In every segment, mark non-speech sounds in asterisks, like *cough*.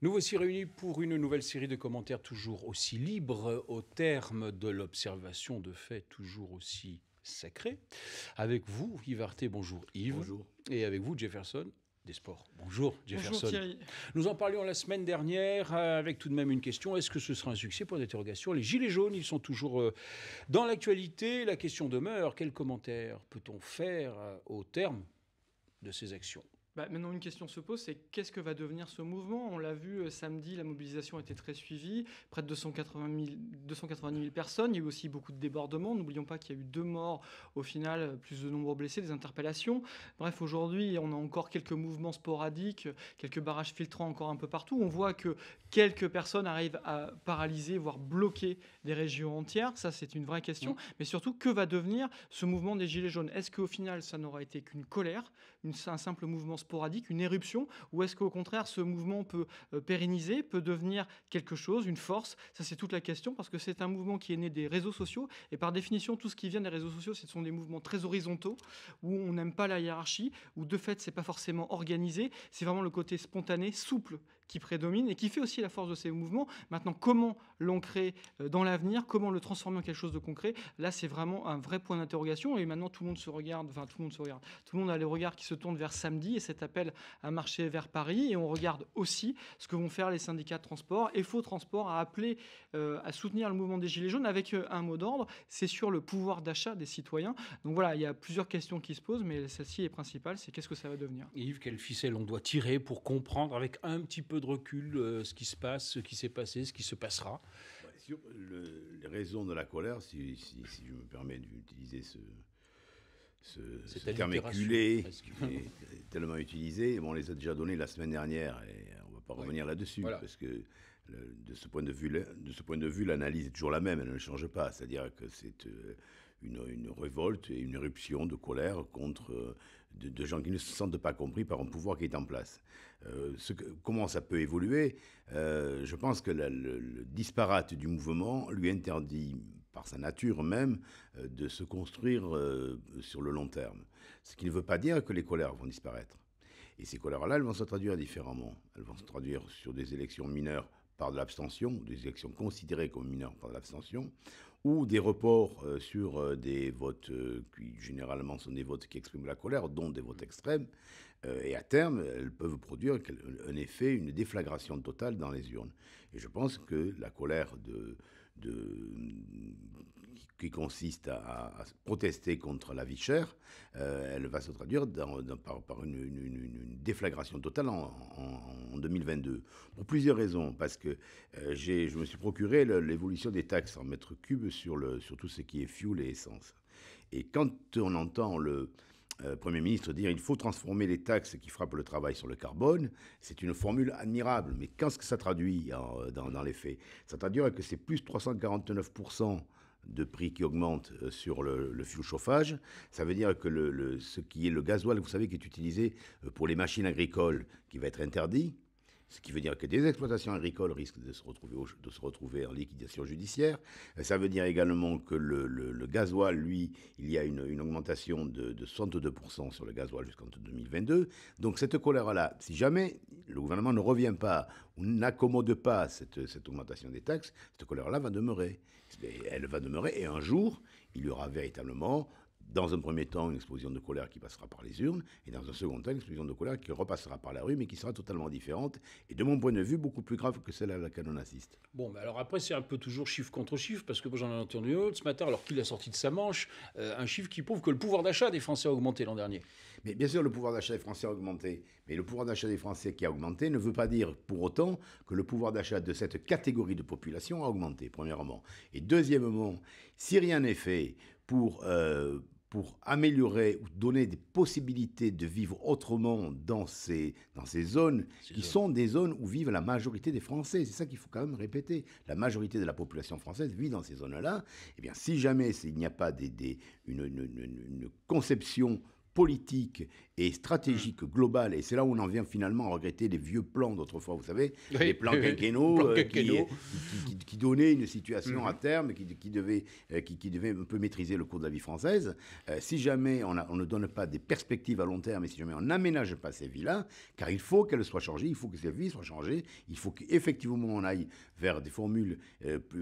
Nous voici réunis pour une nouvelle série de commentaires toujours aussi libres au terme de l'observation de faits toujours aussi sacrés. Avec vous, Yves Arté, bonjour Yves. Bonjour. Et avec vous, Jefferson des sports. Bonjour Jefferson. Bonjour Thierry. Nous en parlions la semaine dernière euh, avec tout de même une question. Est-ce que ce sera un succès? Point d'interrogation. Les Gilets jaunes, ils sont toujours euh, dans l'actualité. La question demeure. Quel commentaire peut-on faire euh, au terme de ces actions? Bah, maintenant, une question se pose, c'est qu'est-ce que va devenir ce mouvement? On l'a vu euh, samedi, la mobilisation était très suivie, près de 280 000 290 000 personnes. Il y a eu aussi beaucoup de débordements. N'oublions pas qu'il y a eu deux morts au final, euh, plus de nombreux blessés, des interpellations. Bref, aujourd'hui, on a encore quelques mouvements sporadiques, quelques barrages filtrants encore un peu partout. On voit que quelques personnes arrivent à paralyser, voire bloquer des régions entières. Ça, c'est une vraie question. Mais surtout, que va devenir ce mouvement des Gilets jaunes? Est-ce qu'au final, ça n'aura été qu'une colère, un simple mouvement sporadique, une éruption Ou est-ce qu'au contraire, ce mouvement peut euh, pérenniser, peut devenir quelque chose, une force? Ça, c'est toute la question, parce que c'est un mouvement qui est né des réseaux sociaux. Et par définition, tout ce qui vient des réseaux sociaux, ce sont des mouvements très horizontaux, où on n'aime pas la hiérarchie, où de fait, c'est pas forcément organisé. C'est vraiment le côté spontané, souple, qui prédomine et qui fait aussi la force de ces mouvements. Maintenant, comment l'ancrer euh, dans l'avenir, comment le transformer en quelque chose de concret, là, c'est vraiment un vrai point d'interrogation. Et maintenant, tout le monde se regarde, enfin, tout le monde se regarde, tout le monde a les regards qui se tournent vers samedi et cet appel à marcher vers Paris. Et on regarde aussi ce que vont faire les syndicats de transport. Et Faux Transport a appelé euh, à soutenir le mouvement des Gilets jaunes avec euh, un mot d'ordre, c'est sur le pouvoir d'achat des citoyens. Donc voilà, il y a plusieurs questions qui se posent, mais celle-ci est principale, c'est qu'est-ce que ça va devenir? Yves, quelle ficelle on doit tirer pour comprendre avec un petit peu de recul euh, ce qui se passe, ce qui s'est passé, ce qui se passera Sur le- les raisons de la colère, si, si- si je me permets d'utiliser ce, terme éculé, presque. qui est tellement utilisé, bon, on les a déjà donnés la semaine dernière et on ne va pas revenir là-dessus Voilà. parce que le- de ce point de vue, l'analyse est toujours la même, elle ne change pas. C'est-à-dire que c'est euh, une, une révolte et une éruption de colère contre euh, de, gens qui ne se sentent pas compris par un pouvoir qui est en place. Euh, ce comment ça peut évoluer Euh, Je pense que le, disparate du mouvement lui interdit, par sa nature même, euh, de se construire sur le long terme. Ce qui ne veut pas dire que les colères vont disparaître. Et ces colères-là, elles vont se traduire différemment. Elles vont se traduire sur des élections mineures par de l'abstention, des élections considérées comme mineures par de l'abstention, ou des reports euh, sur euh, des votes euh, qui généralement sont des votes qui expriment la colère, dont des votes extrêmes. Et à terme, elles peuvent produire un effet, une déflagration totale dans les urnes. Et je pense que la colère de, de- qui consiste à, protester contre la vie chère, euh, elle va se traduire par, une, déflagration totale en, en- en 2022. Pour plusieurs raisons. Parce que euh, je me suis procuré l'évolution des taxes en mètres cubes sur, le, sur tout ce qui est fuel et essence. Et quand on entend le euh, Premier ministre dire il faut transformer les taxes qui frappent le travail sur le carbone, c'est une formule admirable. Mais qu'est-ce que ça traduit dans, dans les faits? Ça traduit que c'est plus 349% de prix qui augmente euh, sur le, le fuel chauffage. Ça veut dire que ce qui est le gasoil, vous savez, qui est utilisé euh, pour les machines agricoles, qui va être interdit. Ce qui veut dire que des exploitations agricoles risquent de se retrouver, en liquidation judiciaire. Ça veut dire également que le, le- le gasoil, lui, il y a une, augmentation de, de 62% sur le gasoil jusqu'en 2022. Donc cette colère-là, si jamais le gouvernement ne revient pas ou n'accommode pas cette, cette augmentation des taxes, cette colère-là va demeurer. Elle va demeurer et un jour, il y aura véritablement dans un premier temps, une explosion de colère qui passera par les urnes, et dans un second temps, une explosion de colère qui repassera par la rue, mais qui sera totalement différente, et de mon point de vue, beaucoup plus grave que celle à laquelle on assiste. Bon, mais alors après, c'est un peu toujours chiffre contre chiffre, parce que j'en ai entendu un autre ce matin, alors qu'il a sorti de sa manche, euh, un chiffre qui prouve que le pouvoir d'achat des Français a augmenté l'an dernier. Mais bien sûr, le pouvoir d'achat des Français a augmenté, mais le pouvoir d'achat des Français qui a augmenté ne veut pas dire pour autant que le pouvoir d'achat de cette catégorie de population a augmenté, premièrement. Et deuxièmement, si rien n'est fait pour... euh, pour améliorer ou donner des possibilités de vivre autrement dans ces, dans ces zones Ces qui zones. sont des zones où vivent la majorité des Français. C'est ça qu'il faut quand même répéter. La majorité de la population française vit dans ces zones-là. Eh bien, si jamais il n'y a pas des, des- une, une- une- une conception politique et stratégique globale, et c'est là où on en vient finalement à regretter les vieux plans d'autrefois, vous savez, *laughs* les plans quinquennaux, euh, qui, donnaient une situation à terme, qui, qui, devait, qui, devait un peu maîtriser le cours de la vie française. si jamais on, on, ne donne pas des perspectives à long terme, et si jamais on n'aménage pas ces villes-là, car il faut qu'elles soient changées, il faut que ces villes soient changées, il faut qu'effectivement on aille vers des formules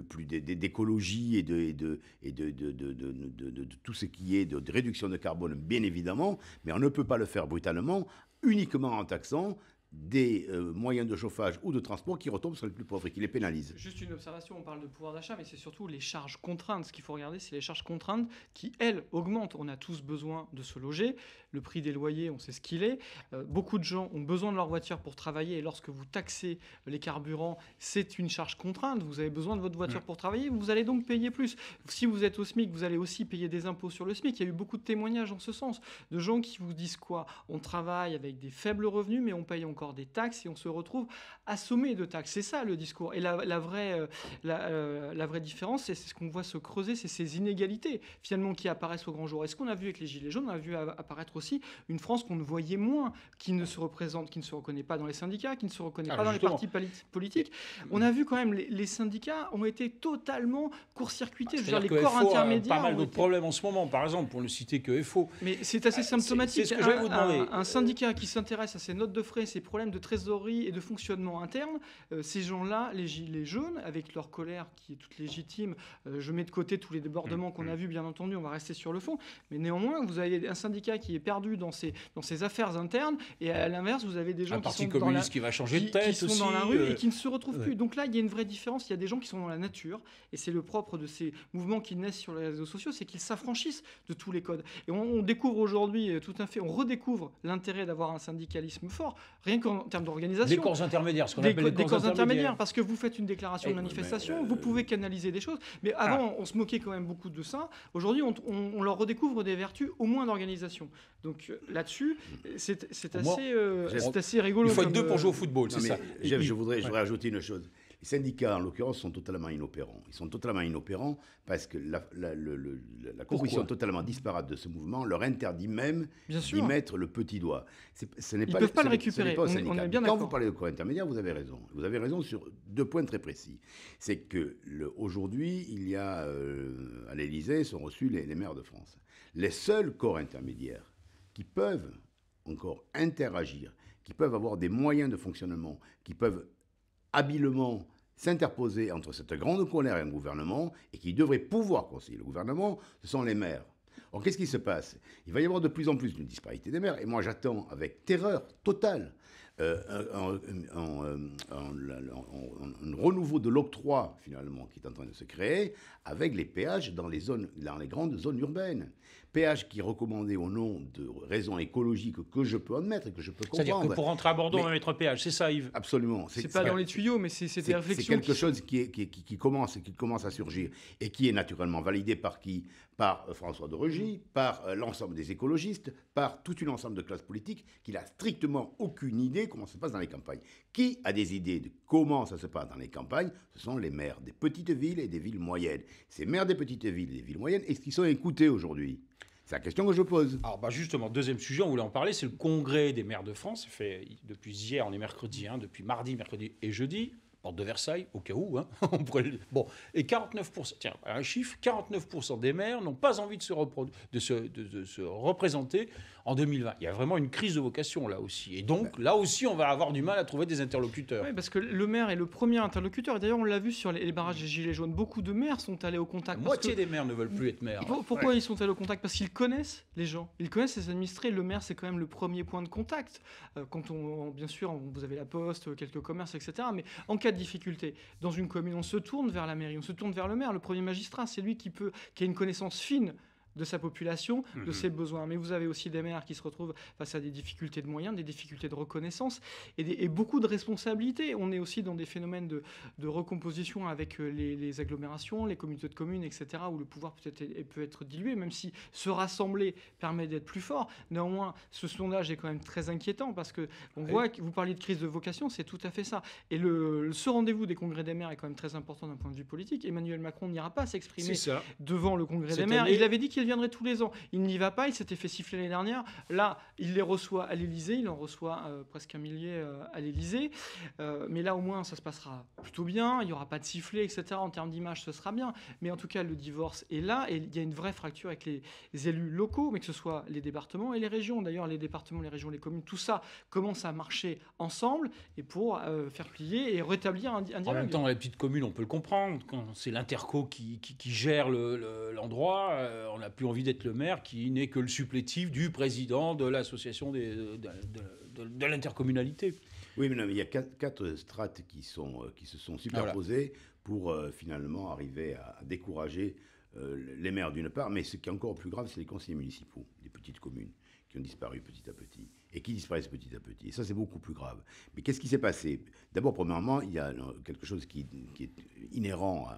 plus, d'écologie et de, et de, et de, de, de, tout ce qui est de, réduction de carbone, bien évidemment, mais on ne peut pas le faire brutalement, uniquement en taxant des euh, moyens de chauffage ou de transport qui retombent sur les plus pauvres et qui les pénalisent. Juste une observation, on parle de pouvoir d'achat, mais c'est surtout les charges contraintes. Ce qu'il faut regarder, c'est les charges contraintes qui, elles, augmentent. On a tous besoin de se loger. Le prix des loyers, on sait ce qu'il est. Euh, beaucoup de gens ont besoin de leur voiture pour travailler. Et lorsque vous taxez les carburants, c'est une charge contrainte. Vous avez besoin de votre voiture pour travailler. Vous allez donc payer plus. Si vous êtes au SMIC, vous allez aussi payer des impôts sur le SMIC. Il y a eu beaucoup de témoignages en ce sens de gens qui vous disent quoi? On travaille avec des faibles revenus, mais on paye encore des taxes et on se retrouve assommé de taxes. C'est ça le discours. Et la, vraie, euh, euh, la, vraie différence, c'est ce qu'on voit se creuser, c'est ces inégalités finalement qui apparaissent au grand jour. Et ce qu'on a vu avec les Gilets jaunes, on a vu apparaître aussi une France qu'on ne voyait moins, qui ne se représente, qui ne se reconnaît pas dans les syndicats, qui ne se reconnaît ah, pas dans les partis politiques. On a vu quand même les, syndicats ont été totalement court-circuités. Ah, les corps intermédiaires. Pas mal de problèmes en ce moment, par exemple, pour ne citer que FO. Mais c'est assez ah, symptomatique. C'est ce que je vais vous demander. Un, un syndicat qui s'intéresse à ses notes de frais, ses problèmes de trésorerie et de fonctionnement interne, euh, ces gens-là, les gilets jaunes, avec leur colère qui est toute légitime, euh, je mets de côté tous les débordements qu'on a vus, bien entendu, on va rester sur le fond, mais néanmoins, vous avez un syndicat qui est perdu dans ses, dans ses affaires internes, et à l'inverse, vous avez des gens qui sont, dans la, qui, va changer de tête sont dans la rue et euh, qui ne se retrouvent plus. Donc là, il y a une vraie différence, il y a des gens qui sont dans la nature, et c'est le propre de ces mouvements qui naissent sur les réseaux sociaux, c'est qu'ils s'affranchissent de tous les codes. Et on, découvre aujourd'hui, tout à fait, on redécouvre l'intérêt d'avoir un syndicalisme fort, rien qu'en termes d'organisation. Des corps intermédiaires, ce qu'on appelle des corps intermédiaires. Parce que vous faites une déclaration de manifestation, vous pouvez canaliser des choses. Mais avant, ah. on se moquait quand même beaucoup de ça. Aujourd'hui, on, leur redécouvre des vertus, au moins d'organisation. Donc euh, là-dessus, c'est assez, euh, assez rigolo. Il faut être deux pour jouer au football, c'est ça. je voudrais, je voudrais ajouter une chose. Les syndicats, en l'occurrence, sont totalement inopérants. Ils sont totalement inopérants parce que la, la, composition totalement disparate de ce mouvement leur interdit même d'y mettre le petit doigt. Ce Ils ne peuvent pas le récupérer. Quand vous parlez de corps intermédiaire, vous avez raison. Vous avez raison sur deux points très précis. C'est que aujourd'hui, il y a euh, à l'Élysée sont reçus les, les maires de France. Les seuls corps intermédiaires qui peuvent encore interagir, qui peuvent avoir des moyens de fonctionnement, qui peuvent habilement s'interposer entre cette grande colère et un gouvernement, et qui devrait pouvoir conseiller le gouvernement, ce sont les maires. Or, qu'est-ce qui se passe? Il va y avoir de plus en plus une disparité des maires, et moi j'attends avec terreur totale euh, un, renouveau de l'octroi, finalement, qui est en train de se créer, avec les péages dans les, zones, dans les grandes zones urbaines péage qui est recommandé au nom de raisons écologiques que je peux admettre et que je peux comprendre. C'est-à-dire que pour rentrer à Bordeaux, on va mettre péage, c'est ça, Yves? Absolument. C'est pas dans les tuyaux, mais c'est des réflexions. C'est quelque chose qui, est, qui, qui, commence, qui commence à surgir et qui est naturellement validé par qui? Par euh, François de Rugy, par euh, l'ensemble des écologistes, par toute une ensemble de classes politiques qui n'a strictement aucune idée comment ça se passe dans les campagnes. Qui a des idées de comment ça se passe dans les campagnes? Ce sont les maires des petites villes et des villes moyennes. Ces maires des petites villes et des villes moyennes, est-ce qu'ils sont écoutés aujourd'hui? C'est la question que je pose. Alors bah justement, deuxième sujet, on voulait en parler, c'est le congrès des maires de France. fait depuis hier, on est mercredi, hein, depuis mardi, mercredi et jeudi de Versailles, au cas où. Hein, *laughs* bon, et 49%, tiens, un chiffre, 49% des maires n'ont pas envie de, se, représenter en 2020. Il y a vraiment une crise de vocation là aussi. Et donc, là aussi, on va avoir du mal à trouver des interlocuteurs. Oui, parce que le maire est le premier interlocuteur. D'ailleurs, on l'a vu sur les barrages des Gilets jaunes. Beaucoup de maires sont allés au contact. La moitié des maires ne veulent plus être maires. Pourquoi ils sont allés au contact? Parce qu'ils connaissent les gens. Ils connaissent les administrés. Le maire, c'est quand même le premier point de contact. Euh, quand on, bien sûr, vous avez la poste, quelques commerces, etc. Mais en cas de difficulté dans une commune, on se tourne vers la mairie, on se tourne vers le maire, le premier magistrat, c'est lui qui peut, qui a une connaissance fine de sa population, de mhm. ses besoins. Mais vous avez aussi des maires qui se retrouvent face à des difficultés de moyens, des difficultés de reconnaissance et, beaucoup de responsabilités. On est aussi dans des phénomènes de, recomposition avec euh, les, agglomérations, les communautés de communes, etc., où le pouvoir peut être, peut être dilué, même si se rassembler permet d'être plus fort. Néanmoins, ce sondage est quand même très inquiétant parce que on voit que vous parliez de crise de vocation, c'est tout à fait ça. Et le, ce rendez-vous des congrès des maires est quand même très important d'un point de vue politique. Emmanuel Macron n'ira pas s'exprimer devant le congrès des maires. Il avait dit qu'il viendrait tous les ans. Il n'y va pas, il s'était fait siffler l'année dernière. Là, il les reçoit à l'Elysée, il en reçoit euh, presque un millier euh, à l'Elysée. Euh, mais là, au moins, ça se passera plutôt bien, il n'y aura pas de sifflet, etc. En termes d'image, ce sera bien. Mais en tout cas, le divorce est là et il y a une vraie fracture avec les élus locaux, mais que ce soit les départements et les régions. D'ailleurs, les départements, les régions, les communes, tout ça commence à marcher ensemble et pour faire plier et rétablir un, un dialogue. En même temps, les petites communes, on peut le comprendre. Quand c'est l'interco qui, qui, gère l'endroit, euh, on n'a plus envie d'être le maire qui n'est que le supplétif du président de l'association de, de, l'intercommunalité. Oui, mais, non, il y a quatre, strates qui, sont, euh, qui se sont superposées pour euh, finalement arriver à, décourager les maires d'une part, mais ce qui est encore plus grave, c'est les conseillers municipaux des petites communes qui ont disparu petit à petit et qui disparaissent petit à petit. Et ça, c'est beaucoup plus grave. Mais qu'est-ce qui s'est passé? D'abord, premièrement, il y a quelque chose qui, est inhérent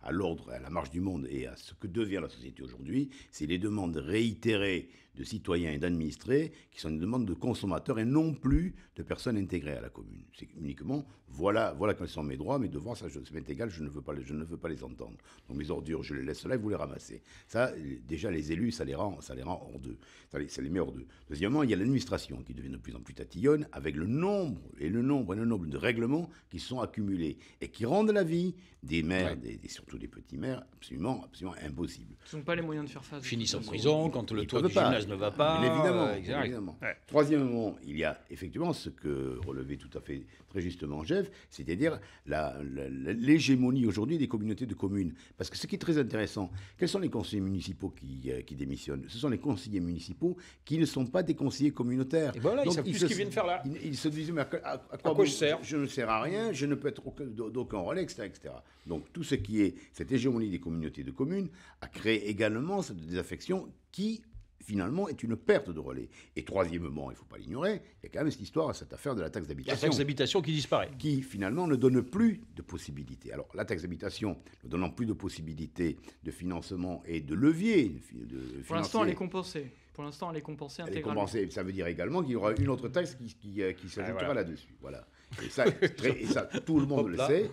à, l'ordre, à la marche du monde et à ce que devient la société aujourd'hui, c'est les demandes réitérées de citoyens et d'administrés qui sont des demandes de consommateurs et non plus de personnes intégrées à la commune. C'est uniquement, voilà, voilà quels sont mes droits, mes devoirs, ça, m'est égal, je ne, veux pas, je ne veux pas les entendre. Donc mes ordures, je les laisse là et vous les ramassez. Ça, déjà, les élus, ça les rend, ça les rend hors d'eux. Ça les, ça les met hors d'eux. Deuxièmement, il y a l'administration qui devient de plus en plus tatillonne avec le nombre et le nombre et le nombre de règlements qui sont accumulés et qui rendent la vie des maires, et surtout des petits maires, absolument, absolument impossible. Ils n'ont pas les moyens de faire face. Finissent en prison quand le toit du gymnase ne va pas. évidemment. évidemment. Troisièmement, il y a effectivement ce que relevait tout à fait très justement Jeff, c'est-à-dire l'hégémonie aujourd'hui des communautés de communes. Parce que ce qui est très intéressant, quels sont les conseillers municipaux qui, euh, qui démissionnent? Ce sont les conseillers municipaux qui ne sont pas des conseillers Et voilà, ils savent plus ce qu'ils viennent faire là. Ils, se disent, mais à, quoi, je sers Je ne sers à rien, je ne peux être d'aucun relais, etc., etc. Donc tout ce qui est cette hégémonie des communautés de communes a créé également cette désaffection qui finalement est une perte de relais. Et troisièmement, il ne faut pas l'ignorer, il y a quand même cette histoire, cette affaire de la taxe d'habitation. La taxe d'habitation qui disparaît. Qui finalement ne donne plus de possibilités. Alors la taxe d'habitation ne donnant plus de possibilités de financement et de levier. De Pour l'instant, elle est compensée. Pour l'instant, elle est compensée intégralement. Elle est compensée. Ça veut dire également qu'il y aura une autre taxe qui, qui, euh, qui s'ajoutera là-dessus. Voilà. Et ça, et ça, tout le monde le sait.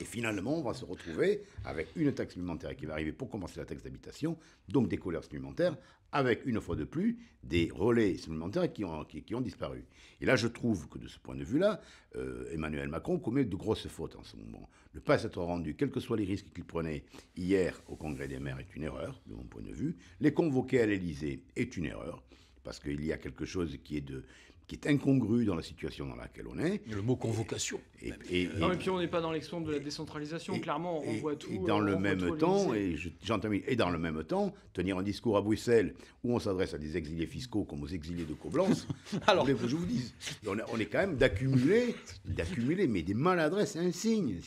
Et finalement, on va se retrouver avec une taxe supplémentaire qui va arriver pour compenser la taxe d'habitation, donc des colères supplémentaires, avec une fois de plus des relais supplémentaires qui ont, qui, ont disparu. Et là, je trouve que de ce point de vue-là, euh, Emmanuel Macron commet de grosses fautes en ce moment. Ne pas s'être rendu, quels que soient les risques qu'il prenait hier au Congrès des maires, est une erreur, de mon point de vue. Les convoquer à l'Élysée est une erreur, parce qu'il y a quelque chose qui est de qui est incongru dans la situation dans laquelle on est. Le mot convocation. Et, et, non, et puis on n'est pas dans l'exemple de la décentralisation, clairement, on voit tout. Et dans le même temps, et j'entends, et dans le même temps, tenir un discours à Bruxelles où on s'adresse à des exilés fiscaux comme aux exilés de Coblence, *laughs* alors je vous dise, on, est quand même d'accumuler, d'accumuler, mais des maladresses insignes,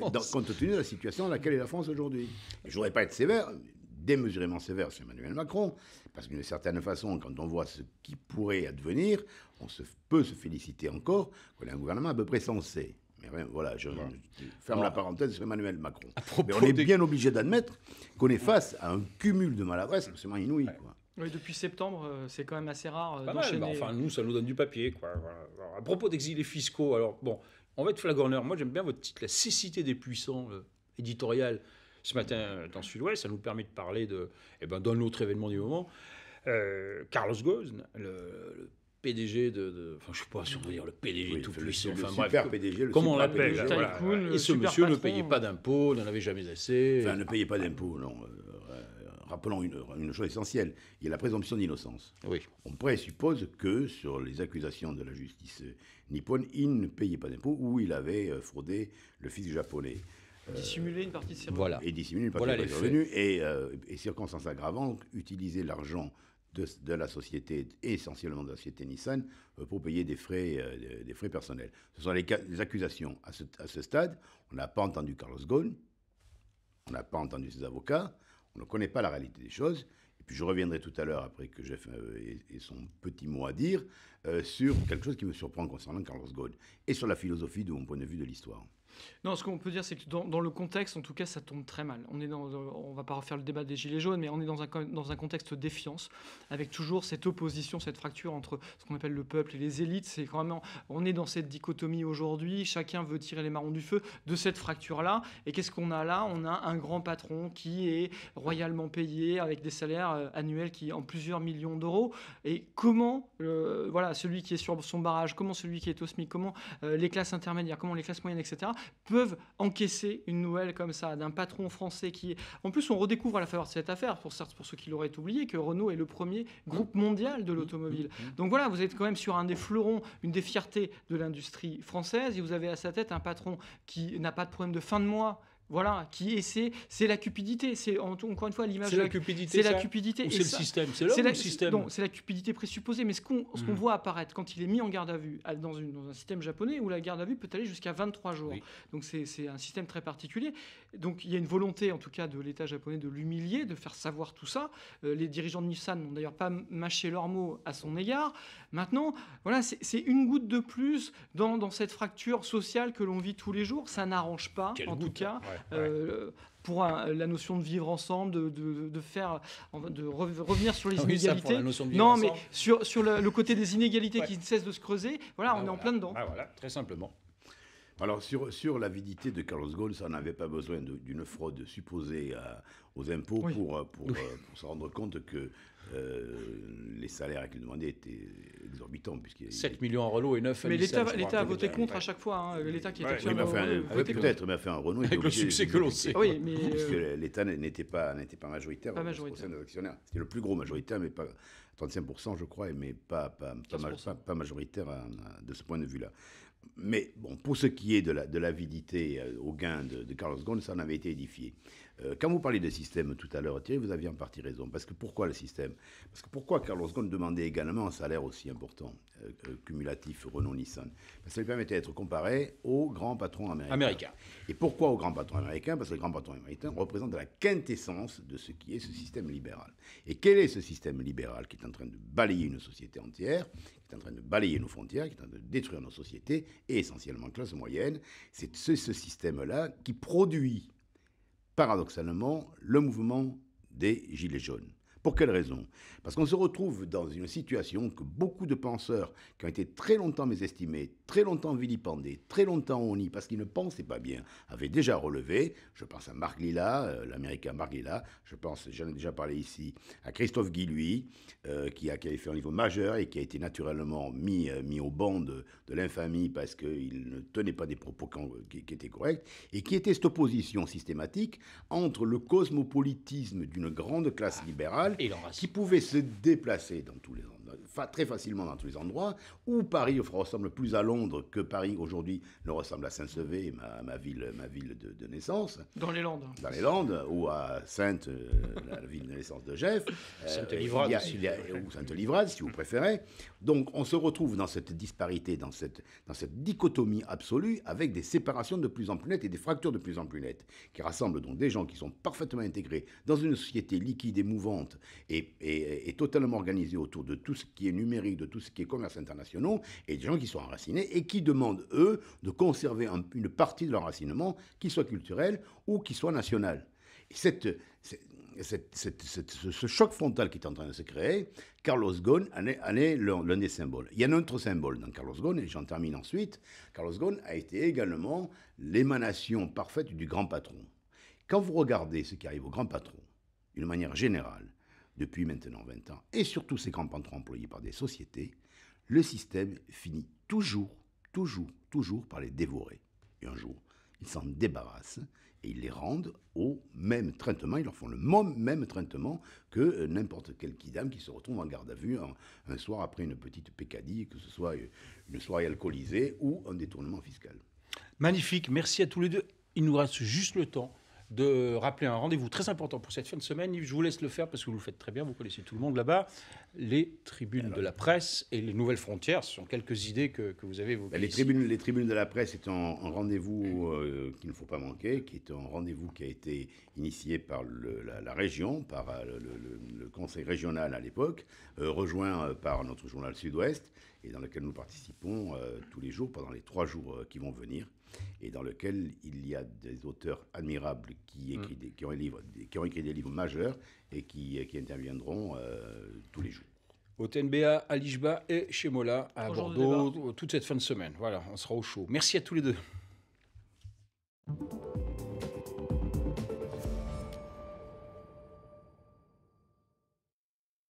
compte tenu de la situation dans laquelle est la France aujourd'hui. Je ne voudrais pas être sévère, démesurément sévère sur Emmanuel Macron, parce d'une certaine façon, quand on voit ce qui pourrait advenir, on se, peut se féliciter encore qu'on ait un gouvernement à peu près sensé. Mais voilà, je, ferme la parenthèse sur Emmanuel Macron. Mais on est bien obligé d'admettre qu'on est face à un cumul de maladresse absolument inouï. Oui, depuis septembre, euh, c'est quand même assez rare euh. Bah, enfin, nous, ça nous donne du papier. Quoi. à propos d'exilés fiscaux, alors, bon, on va être flagorneur. Moi, j'aime bien votre titre, La cécité des puissants, euh, éditorial ce matin dans Sud-Ouest. Ça nous permet de parler de, eh ben, d'un autre événement du moment. Euh, Carlos Ghosn, le, PDG de, Enfin, je ne sais pas si on peut dire le PDG tout puissant. Enfin, le super PDG, le comment on l'appelle voilà. Et ce monsieur ne payait pas d'impôts, n'en avait jamais assez. Enfin, ne payait pas d'impôts, non. Euh, rappelons une, une, chose essentielle il y a la présomption d'innocence. Oui. On présuppose que sur les accusations de la justice nippone, il ne payait pas d'impôts ou il avait euh, fraudé le fils japonais. Dissimuler une partie de ses revenus. Voilà. Et dissimuler une partie de ses revenus. Et, euh, et circonstances aggravantes, utiliser l'argent de, de, la société, essentiellement de la société Nissan, euh, pour payer des frais, euh, des frais personnels. Ce sont les, les accusations. À ce, à ce, stade, on n'a pas entendu Carlos Ghosn, on n'a pas entendu ses avocats, on ne connaît pas la réalité des choses. Et puis je reviendrai tout à l'heure, après que Jeff ait, son petit mot à dire, sur quelque chose qui me surprend concernant Carlos Ghosn et sur la philosophie de mon point de vue de l'histoire. Non, ce qu'on peut dire, c'est que dans, le contexte, en tout cas, ça tombe très mal. On est dans, on va pas refaire le débat des gilets jaunes, mais on est dans un, dans un contexte défiance, avec toujours cette opposition, cette fracture entre ce qu'on appelle le peuple et les élites. C'est vraiment, on est dans cette dichotomie aujourd'hui. Chacun veut tirer les marrons du feu de cette fracture-là. Et qu'est-ce qu'on a là? On a un grand patron qui est royalement payé avec des salaires euh, annuels qui en plusieurs millions d'euros. Et comment, euh, voilà, celui qui est sur son barrage, comment celui qui est au SMIC, comment euh, les classes intermédiaires, comment les classes moyennes, etc peuvent encaisser une nouvelle comme ça d'un patron français qui est... En plus, on redécouvre à la faveur de cette affaire, pour, pour ceux qui l'auraient oublié, que Renault est le premier groupe mondial de l'automobile. Mmh, mmh, mmh. Donc voilà, vous êtes quand même sur un des fleurons, une des fiertés de l'industrie française, et vous avez à sa tête un patron qui n'a pas de problème de fin de mois, voilà, qui essaie, c'est la cupidité. C'est encore une fois l'image. C'est la, cupidité. C'est la cupidité. c'est le système. C'est l'homme le système. Non, c'est la cupidité présupposée. Mais ce qu'on hmm. voit apparaître quand il est mis en garde à vue dans, une, dans un système japonais où la garde à vue peut aller jusqu'à 23 jours. Donc c'est un système très particulier. Donc il y a une volonté, en tout cas, de l'État japonais de l'humilier, de faire savoir tout ça. Euh, les dirigeants de Nissan n'ont d'ailleurs pas mâché leurs mots à son égard. Maintenant, voilà, c'est une goutte de plus dans, dans cette fracture sociale que l'on vit tous les jours. Ça n'arrange pas, en tout cas. Euh, pour la notion de vivre ensemble, de, de, faire, de revenir sur les *laughs* ah inégalités. non, mais sur, sur le, côté des inégalités qui ne cessent de se creuser, voilà, on est en plein dedans. Ah, voilà, très simplement. Alors, sur, sur l'avidité de Carlos Ghosn, ça n'avait pas besoin d'une fraude supposée aux impôts pour, pour, pour, se rendre compte que euh, les salaires qu'il demandait étaient exorbitants. 7 millions à Renault et 9 à Mais l'État a voté contre à chaque fois. Hein. L'État qui était oui, Peut-être, mais enfin, Renault. Avec le succès que l'on sait. Oui, mais Puisque euh, l'État n'était pas, pas majoritaire, pas majoritaire. au sein des actionnaires. C'était le plus gros majoritaire, mais pas 35%, je crois, mais pas, pas, pas, pas majoritaire de ce point de vue-là. Mais bon, pour ce qui est de l'avidité la, euh, au gain de, de Carlos Ghosn, ça en avait été édifié. Euh, quand vous parlez de système tout à l'heure, Thierry, vous aviez en partie raison. Parce que pourquoi le système? Parce que pourquoi Carlos Ghosn demandait également un salaire aussi important, euh, cumulatif Renault-Nissan Parce que ça lui permettait d'être comparé aux grands patrons américains. Américain. Et pourquoi aux grands patrons américains Parce que les grands patrons américains représentent la quintessence de ce qui est ce système libéral. Et quel est ce système libéral qui est en train de balayer une société entière, est en train de balayer nos frontières, qui est en train de détruire nos sociétés, et essentiellement classe moyenne C'est ce système-là qui produit paradoxalement, le mouvement des Gilets jaunes. Pour quelle raison? Parce qu'on se retrouve dans une situation que beaucoup de penseurs qui ont été très longtemps mésestimés, très longtemps vilipendés, très longtemps honnis parce qu'ils ne pensaient pas bien, avaient déjà relevé. Je pense à Marc Lilla, euh, l'américain Marc Lilla. Je pense, j'en ai déjà parlé ici, à Christophe Guy, euh, qui, a, qui, avait fait un niveau majeur et qui a été naturellement mis, euh, mis au banc de, l'infamie parce qu'il ne tenait pas des propos qui, étaient corrects et qui était cette opposition systématique entre le cosmopolitisme d'une grande classe libérale qui pouvait se déplacer dans tous les très facilement dans tous les endroits, où Paris ressemble plus à Londres que Paris aujourd'hui ne ressemble à Saint-Sevé, ma, ville, ma ville de, naissance. Dans les Landes. Dans les Landes, ou à Sainte, euh, la ville de naissance de Jeff. Euh, Sainte-Livrade. ou Sainte-Livrade, si vous préférez. Donc on se retrouve dans cette disparité, dans cette, dans cette dichotomie absolue, avec des séparations de plus en plus nettes et des fractures de plus en plus nettes, qui rassemblent donc des gens qui sont parfaitement intégrés dans une société liquide et mouvante et, et, et totalement organisée autour de tout ce qui est numérique, de tout ce qui est commerce international, et des gens qui sont enracinés et qui demandent, eux, de conserver une partie de leur enracinement, qui soit culturel ou qui soit national. Et cette, ce choc frontal qui est en train de se créer, Carlos Ghosn en est, l'un des symboles. Il y a un autre symbole dans Carlos Ghosn, et j'en termine ensuite. Carlos Ghosn a été également l'émanation parfaite du grand patron. Quand vous regardez ce qui arrive au grand patron, d'une manière générale, depuis maintenant 20 ans, et surtout ces grands patrons employés par des sociétés, le système finit toujours, toujours, toujours par les dévorer. Et un jour, ils s'en débarrassent et ils les rendent au même traitement, ils leur font le même traitement que euh, n'importe quel kidam qui se retrouve en garde à vue un, soir après une petite pécadille, que ce soit une soirée alcoolisée ou un détournement fiscal. Magnifique, merci à tous les deux. Il nous reste juste le temps de rappeler un rendez-vous très important pour cette fin de semaine. Yves, je vous laisse le faire parce que vous le faites très bien, vous connaissez tout le monde là-bas. Les tribunes de la presse et les nouvelles frontières, ce sont quelques idées que, vous avez évoquées. Ben, les, tribunes, les tribunes de la presse est un, rendez-vous euh, qu'il ne faut pas manquer, qui est un rendez-vous qui a été initié par la, région, par euh, le, conseil régional à l'époque, euh, rejoint par notre journal Sud-Ouest, et dans lequel nous participons tous les jours pendant les trois jours qui vont venir et dans lequel il y a des auteurs admirables qui, mm. qui, ont, qui ont, écrit des livres majeurs et qui, qui interviendront euh, tous les jours. Au TNBA, à Lijba et chez Mola à Bordeaux toute cette fin de semaine. Voilà, on sera au chaud. Merci à tous les deux.